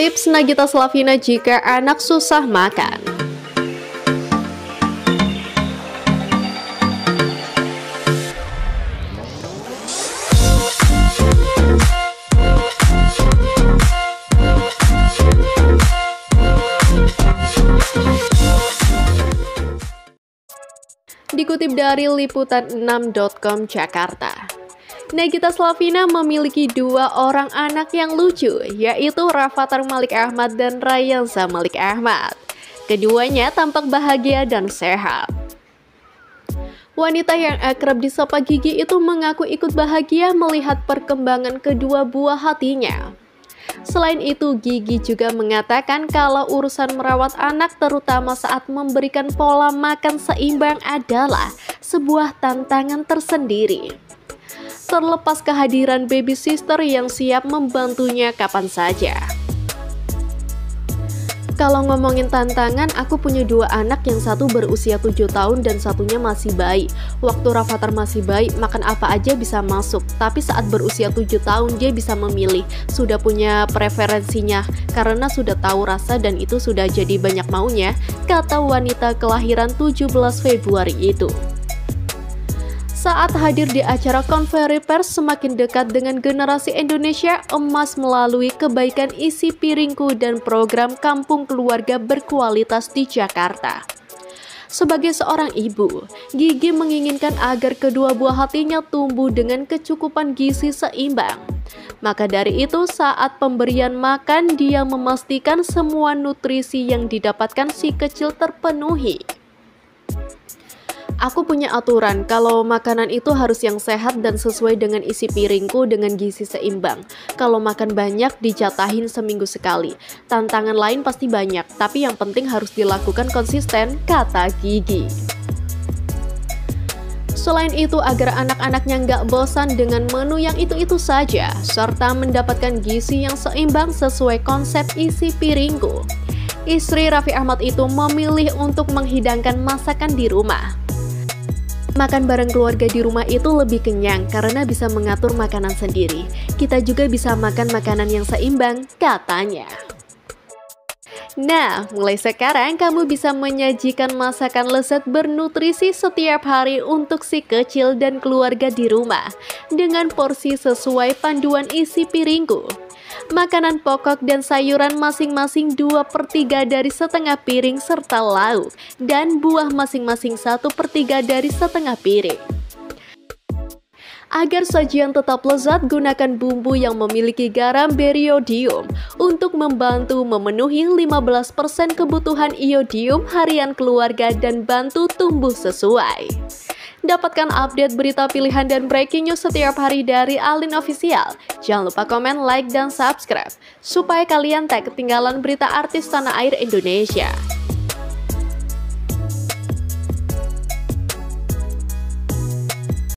Tips Nagita Slavina jika anak susah makan Dikutip dari liputan6.com Jakarta. Nagita Slavina memiliki dua orang anak yang lucu, yaitu Rafathar Malik Ahmad dan Rayansa Malik Ahmad. Keduanya tampak bahagia dan sehat. Wanita yang akrab disapa Gigi itu mengaku ikut bahagia melihat perkembangan kedua buah hatinya. Selain itu, Gigi juga mengatakan kalau urusan merawat anak terutama saat memberikan pola makan seimbang adalah sebuah tantangan tersendiri terlepas kehadiran baby sister yang siap membantunya kapan saja. Kalau ngomongin tantangan, aku punya dua anak yang satu berusia 7 tahun dan satunya masih bayi. Waktu Rafathar masih bayi, makan apa aja bisa masuk. Tapi saat berusia 7 tahun, dia bisa memilih. Sudah punya preferensinya, karena sudah tahu rasa dan itu sudah jadi banyak maunya, kata wanita kelahiran 17 Februari itu saat hadir di acara konferensi pers semakin dekat dengan generasi Indonesia emas melalui kebaikan isi piringku dan program kampung keluarga berkualitas di Jakarta. Sebagai seorang ibu, Gigi menginginkan agar kedua buah hatinya tumbuh dengan kecukupan gizi seimbang. Maka dari itu, saat pemberian makan, dia memastikan semua nutrisi yang didapatkan si kecil terpenuhi. Aku punya aturan kalau makanan itu harus yang sehat dan sesuai dengan isi piringku dengan gizi seimbang. Kalau makan banyak dijatahin seminggu sekali. Tantangan lain pasti banyak, tapi yang penting harus dilakukan konsisten, kata Gigi. Selain itu, agar anak-anaknya nggak bosan dengan menu yang itu-itu saja, serta mendapatkan gizi yang seimbang sesuai konsep isi piringku. Istri Raffi Ahmad itu memilih untuk menghidangkan masakan di rumah. Makan bareng keluarga di rumah itu lebih kenyang karena bisa mengatur makanan sendiri. Kita juga bisa makan makanan yang seimbang, katanya. Nah, mulai sekarang kamu bisa menyajikan masakan lezat bernutrisi setiap hari untuk si kecil dan keluarga di rumah dengan porsi sesuai panduan isi piringku makanan pokok dan sayuran masing-masing 2 per 3 dari setengah piring serta lauk, dan buah masing-masing 1 per 3 dari setengah piring. Agar sajian tetap lezat, gunakan bumbu yang memiliki garam beriodium untuk membantu memenuhi 15% kebutuhan iodium harian keluarga dan bantu tumbuh sesuai. Dapatkan update berita pilihan dan breaking news setiap hari dari Alin Official. Jangan lupa komen, like, dan subscribe supaya kalian tak ketinggalan berita artis tanah air Indonesia.